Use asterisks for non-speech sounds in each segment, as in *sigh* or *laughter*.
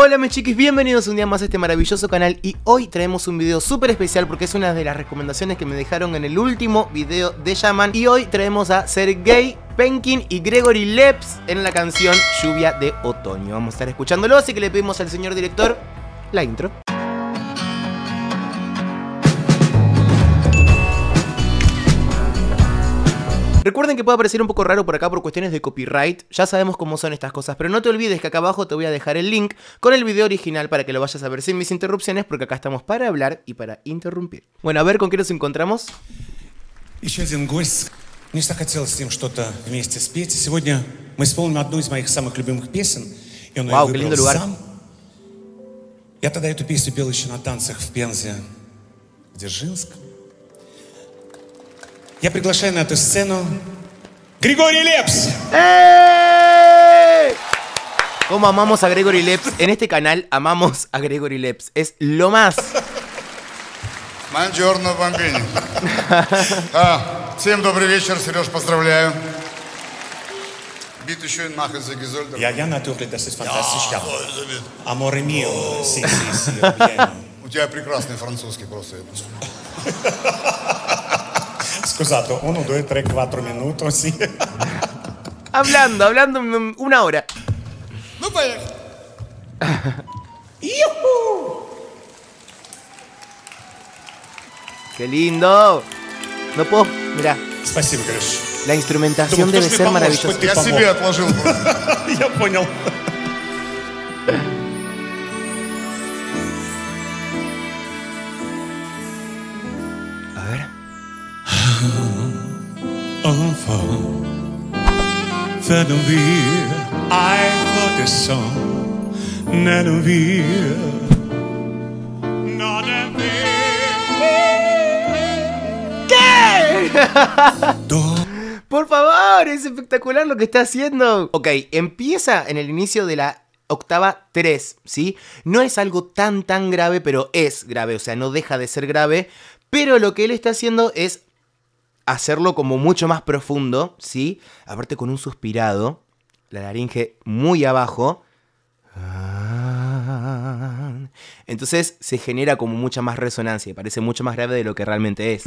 Hola mis chiquis, bienvenidos un día más a este maravilloso canal y hoy traemos un video súper especial porque es una de las recomendaciones que me dejaron en el último video de Shaman y hoy traemos a Sergey Penkin y Gregory Leps en la canción Lluvia de Otoño. Vamos a estar escuchándolo, así que le pedimos al señor director la intro. Recuerden que puede aparecer un poco raro por acá por cuestiones de copyright, ya sabemos cómo son estas cosas, pero no te olvides que acá abajo te voy a dejar el link con el video original para que lo vayas a ver sin mis interrupciones, porque acá estamos para hablar y para interrumpir. Bueno, a ver con qué nos encontramos. Еще один гость. Мне всегда хотелось с ним что-то вместе спеть. И сегодня мы исполним одну из моих самых любимых песен. И он Вау, ее клин выбрал lugar. сам. Я тогда эту песню пел еще на танцах в Пензе, в Дзержинск. Я приглашаю на эту сцену Григорий Лепс! ¡Eh! ¿Cómo amamos a Gregory Leps? En este canal amamos a Gregory Leps. Es lo más. Манджорно бомбини. А, всем добрый вечер, Сереж, поздравляю. Bitte schön machen Sie Gesundheit. Ja, ja, natürlich, das ist fantastisch. Ja. Amore mio, sì, sì, sì, bien. У тебя прекрасный французский просто. Scusato, uno, due, tre, quattro minuti, sì. *laughs* Hablando, hablando mm, una hora. Ну, поехали. ¡Qué lindo! No puedo. Mirá, Спасибо, Гриш. la instrumentación Думаю, debe кто ж ser мне поможет, maravillosa. хоть *laughs* ты Я помог. себе отложил просто. Я понял. A ver. Enfant, Fenouille, I thought the song, Nanouille, *laughs* Por favor, es espectacular lo que está haciendo. Ok, empieza en el inicio de la octava 3, ¿sí? No es algo tan tan grave, pero es grave, o sea, no deja de ser grave. Pero lo que él está haciendo es hacerlo como mucho más profundo, ¿sí? Aparte con un suspirado, la laringe muy abajo. Entonces se genera como mucha más resonancia y parece mucho más grave de lo que realmente es.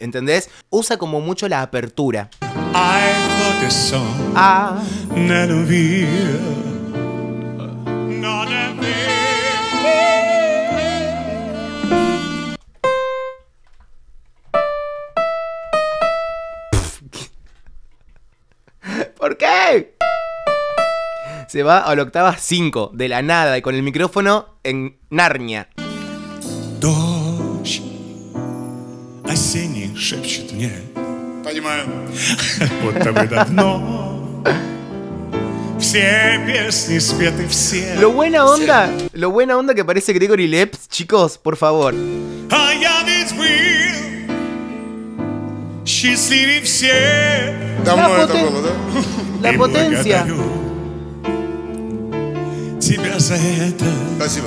¿Entendés? Usa como mucho la apertura. I ¿Por qué? Se va a la octava 5, de la nada, y con el micrófono en Narnia. *laughs* Lo buena onda, lo buena onda que parece Gregory Leps, chicos, por favor. Счастливее всех. Давно La это poten- было, да? *laughs* La potencia. благодарю тебя за это. Спасибо.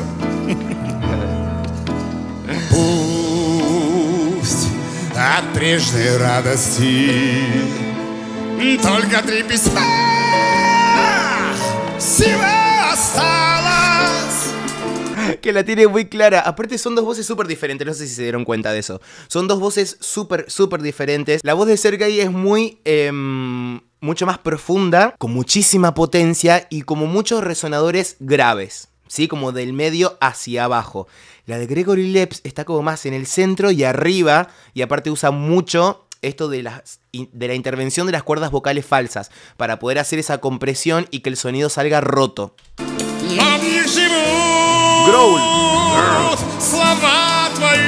Пусть от прежней радости только три письма всего осталось. Que la tiene muy clara. Aparte son dos voces súper diferentes, no sé si se dieron cuenta de eso. Son dos voces súper, súper diferentes. La voz de Sergei es muy... em, mucho más profunda, con muchísima potencia y como muchos resonadores graves. ¿Sí? Como del medio hacia abajo. La de Gregory Leps está como más en el centro y arriba. Y aparte usa mucho esto de, las, de la intervención de las cuerdas vocales falsas. Para poder hacer esa compresión y que el sonido salga roto. мне живут Гроуль. слова твои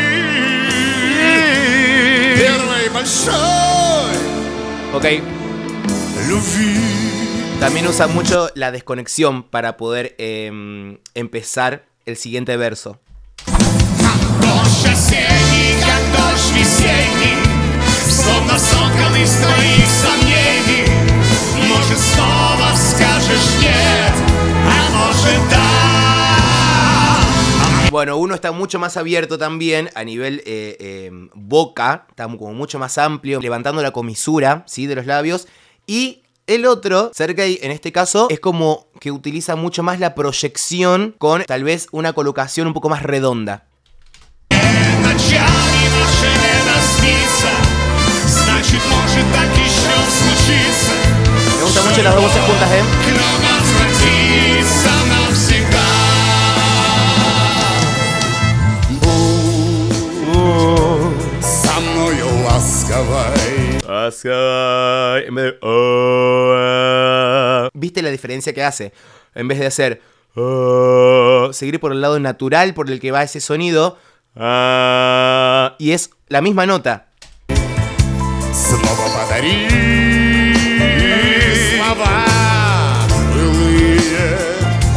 Первой большой Ok, любви También usa mucho la desconexión para poder em, empezar el siguiente verso. Дождь осенний, как дождь весенний, Словно сотканный из твоих сомнений. Может, снова скажешь нет, Bueno, uno está mucho más abierto también a nivel eh, eh, boca, está como mucho más amplio, levantando la comisura, ¿sí? De los labios. Y el otro, Sergei, en este caso, es como que utiliza mucho más la proyección con tal vez una colocación un poco más redonda. Me gustan mucho las dos voces juntas, ¿eh? En vez de. ¿Viste la diferencia que hace? En vez de hacer. Oh, seguir por el lado natural por el que va ese sonido. Ah, y es la misma nota.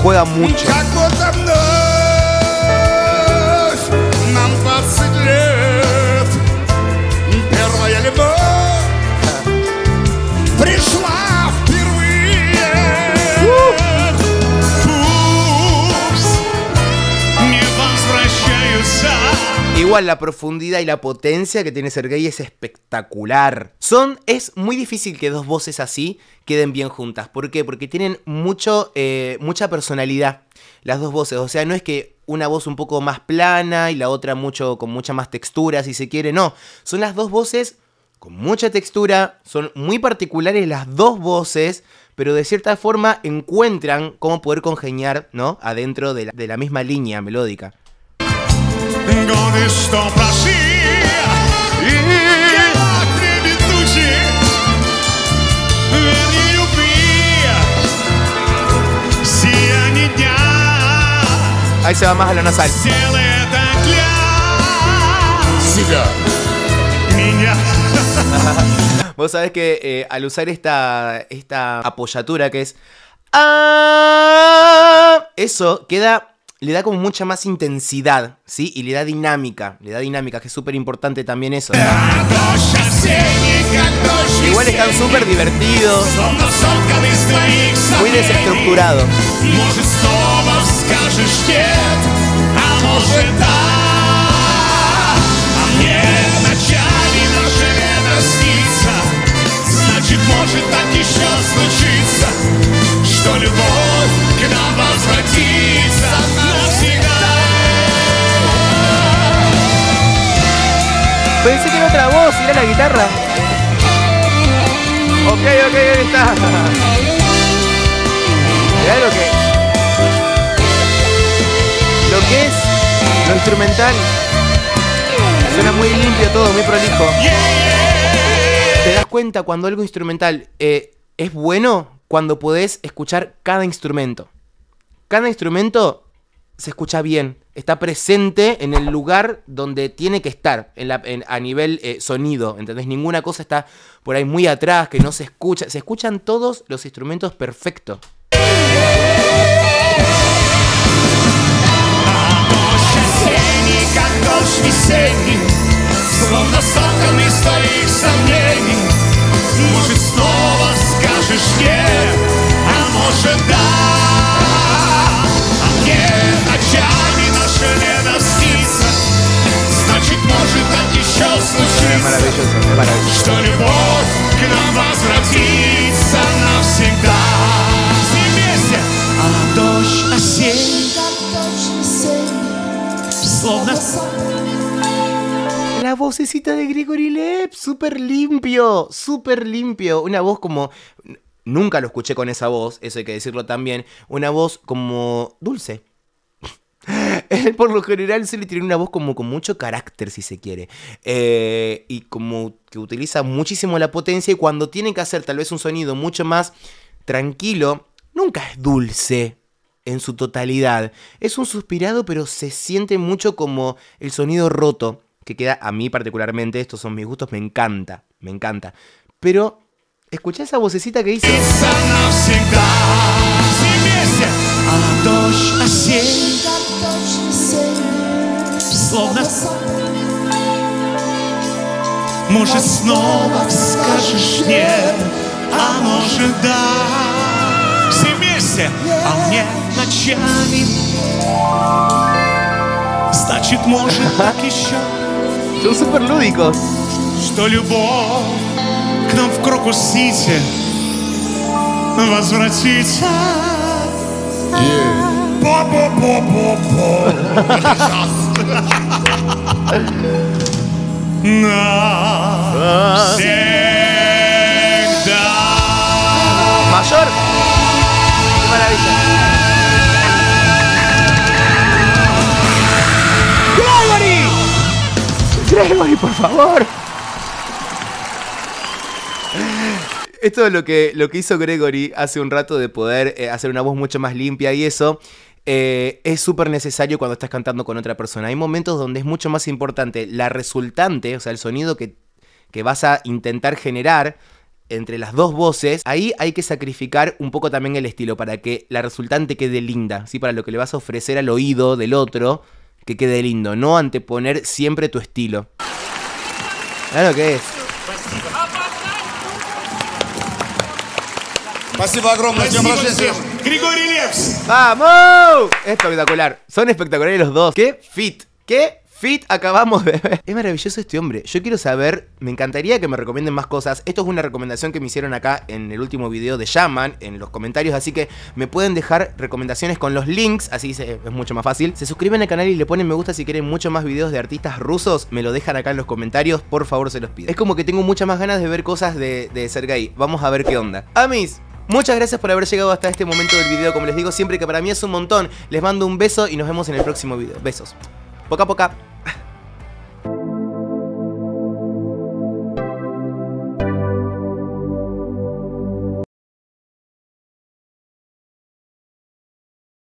Juega mucho. Igual la profundidad y la potencia que tiene Sergei es espectacular. Son, es muy difícil que dos voces así queden bien juntas. ¿Por qué? Porque tienen mucho, eh, mucha personalidad las dos voces. O sea, no es que una voz un poco más plana y la otra mucho, con mucha más textura, si se quiere. No, son las dos voces con mucha textura, son muy particulares las dos voces, pero de cierta forma encuentran cómo poder congeniar, ¿no? Adentro de la, de la misma línea melódica onde estão pra si a se anidar aí a se da Vos sabés que eh, al usar esta, esta apoyatura que es... Ah, eso queda le da como mucha más intensidad, ¿sí? Y le da dinámica, le da dinámica, que es súper importante también eso. Igual están súper divertidos, muy desestructurado. La guitarra. Ok, ok, ahí está. Mirá lo que. Lo que es lo instrumental. Suena muy limpio todo, muy prolijo. Te das cuenta cuando algo instrumental eh, es bueno cuando podés escuchar cada instrumento. Cada instrumento se escucha bien, está presente en el lugar donde tiene que estar, en la- en- a nivel eh, sonido, ¿entendés? Ninguna cosa está por ahí muy atrás, que no se escucha. Se escuchan todos los instrumentos perfectos. Дождь осенний, как дождь весенний, Словно соткан из твоих сомнений. Может, снова скажешь нет, а может, да. es maravilloso, es maravilloso. La vocecita de Gregory Lepp, súper limpio, súper limpio. Una voz como... Nunca lo escuché con esa voz, eso hay que decirlo también. Una voz como dulce, *laughs* por lo general se le tiene una voz como con mucho carácter, si se quiere. Eh, y como que utiliza muchísimo la potencia y cuando tiene que hacer tal vez un sonido mucho más tranquilo, nunca es dulce en su totalidad. Es un suspirado, pero se siente mucho como el sonido roto, que queda a mí particularmente, estos son mis gustos, me encanta, me encanta. Pero escuché esa vocecita que hizo... Esa словно Может, снова скажешь нет, а может, да. Все вместе. А мне ночами Значит, может, так еще Son súper lúdicos. Что любовь к нам в Крокус-Сити возвратиться. По-по-по-по-по. *laughs* Mayor. Qué maravilla. Gregory. Gregory, por favor. Esto es lo que, lo que hizo Gregory hace un rato de poder eh, hacer una voz mucho más limpia y eso eh, es súper necesario cuando estás cantando con otra persona. Hay momentos donde es mucho más importante la resultante, o sea, el sonido que, que vas a intentar generar entre las dos voces, ahí hay que sacrificar un poco también el estilo para que la resultante quede linda, ¿sí? Para lo que le vas a ofrecer al oído del otro, que quede lindo, no anteponer siempre tu estilo. Claro que es. Спасибо огромное. С днем Спасибо рождения, всем. Сереж. Григорий Лепс. ¡Vamos! Espectacular. Son espectaculares los dos. ¡Qué fit! ¡Qué fit acabamos de ver! Es maravilloso este hombre. Yo quiero saber, me encantaría que me recomienden más cosas. Esto es una recomendación que me hicieron acá en el último video de Shaman, en los comentarios, así que me pueden dejar recomendaciones con los links, así se- es mucho más fácil. Se suscriben al canal y le ponen me gusta si quieren mucho más videos de artistas rusos, me lo dejan acá en los comentarios, por favor se los pido. Es como que tengo muchas más ganas de ver cosas de, de Sergei. Vamos a ver qué onda. Amis, Muchas gracias por haber llegado hasta este momento del video, como les digo siempre que para mí es un montón. Les mando un beso y nos vemos en el próximo video. Besos. Poca poca.